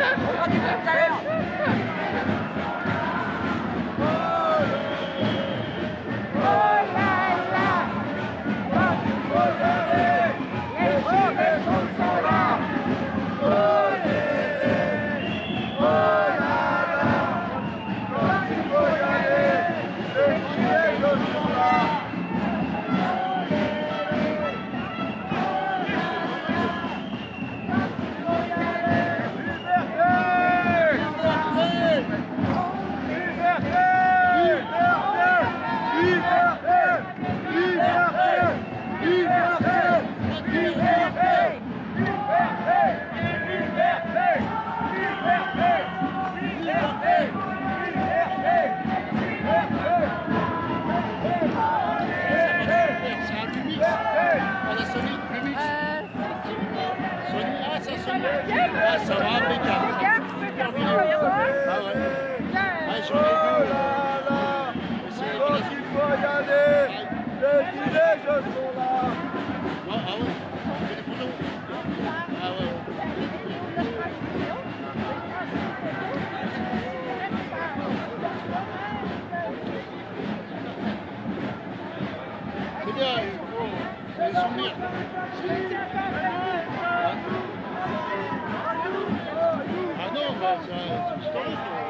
Ja, die sind Ah non, bah, c'est c'est